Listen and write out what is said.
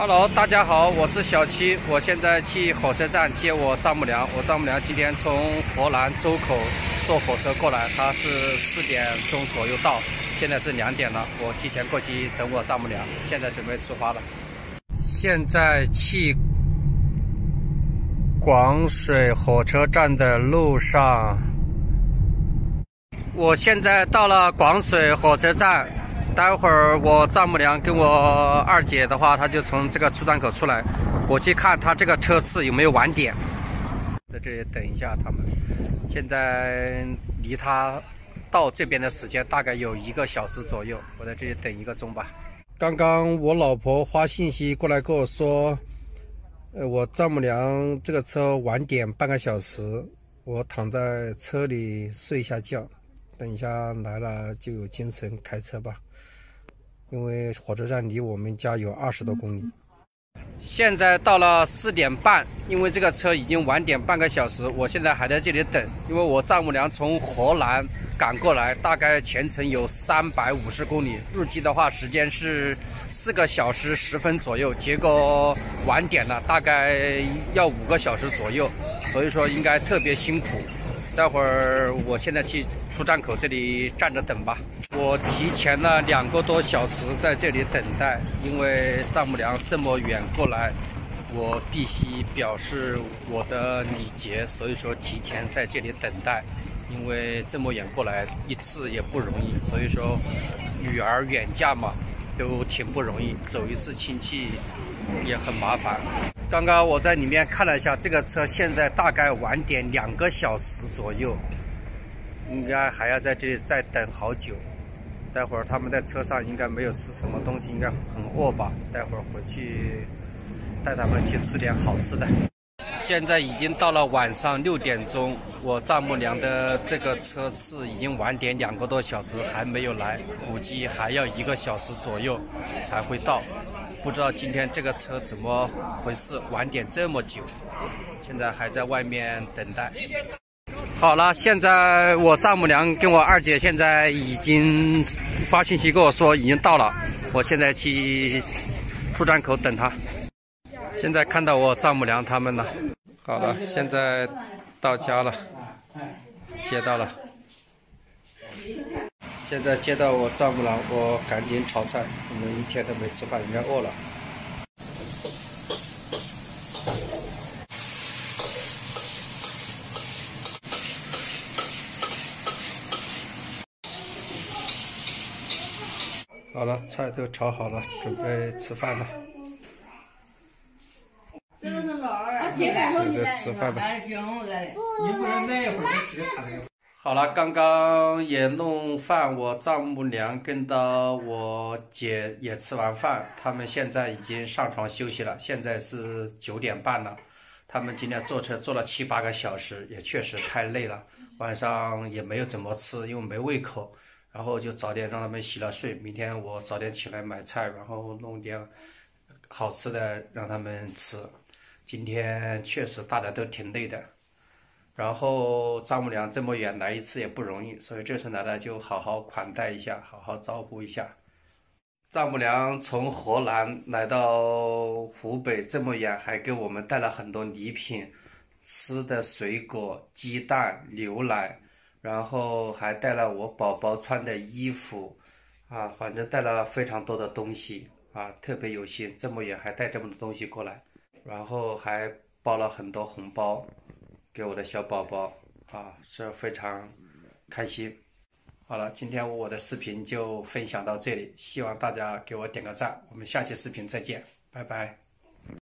Hello，大家好，我是小七，我现在去火车站接我丈母娘。我丈母娘今天从河南周口坐火车过来，她是四点钟左右到，现在是两点了，我提前过去等我丈母娘，现在准备出发了。现在去广水火车站的路上，我现在到了广水火车站。待会儿我丈母娘跟我二姐的话，她就从这个出站口出来，我去看她这个车次有没有晚点，在这里等一下他们。现在离她到这边的时间大概有一个小时左右，我在这里等一个钟吧。刚刚我老婆发信息过来跟我说，呃，我丈母娘这个车晚点半个小时，我躺在车里睡一下觉，等一下来了就有精神开车吧。因为火车站离我们家有二十多公里，现在到了四点半，因为这个车已经晚点半个小时，我现在还在这里等。因为我丈母娘从河南赶过来，大概全程有三百五十公里，预计的话时间是四个小时十分左右，结果晚点了，大概要五个小时左右，所以说应该特别辛苦。待会儿我现在去出站口这里站着等吧。我提前了两个多小时在这里等待，因为丈母娘这么远过来，我必须表示我的礼节，所以说提前在这里等待。因为这么远过来一次也不容易，所以说女儿远嫁嘛，都挺不容易，走一次亲戚也很麻烦。刚刚我在里面看了一下，这个车现在大概晚点两个小时左右，应该还要在这里再等好久。待会儿他们在车上应该没有吃什么东西，应该很饿吧？待会儿回去带他们去吃点好吃的。现在已经到了晚上六点钟，我丈母娘的这个车次已经晚点两个多小时还没有来，估计还要一个小时左右才会到。不知道今天这个车怎么回事，晚点这么久，现在还在外面等待。好了，现在我丈母娘跟我二姐现在已经发信息跟我说已经到了，我现在去出站口等她。现在看到我丈母娘他们了。好了，现在到家了，接到了。现在接到我丈母娘，我赶紧炒菜。我们一天都没吃饭，应该饿了。好了，菜都炒好了，准备吃饭了。这个是老二，准备吃饭了。你不能那一会儿去他那个。好了，刚刚也弄饭，我丈母娘跟到我姐也吃完饭，他们现在已经上床休息了。现在是九点半了，他们今天坐车坐了七八个小时，也确实太累了，晚上也没有怎么吃，因为没胃口，然后就早点让他们洗了睡。明天我早点起来买菜，然后弄点好吃的让他们吃。今天确实大家都挺累的。然后丈母娘这么远来一次也不容易，所以这次来了就好好款待一下，好好招呼一下。丈母娘从河南来到湖北这么远，还给我们带了很多礼品，吃的水果、鸡蛋、牛奶，然后还带了我宝宝穿的衣服，啊，反正带了非常多的东西啊，特别有心，这么远还带这么多东西过来，然后还包了很多红包。给我的小宝宝啊，是非常开心。好了，今天我的视频就分享到这里，希望大家给我点个赞。我们下期视频再见，拜拜。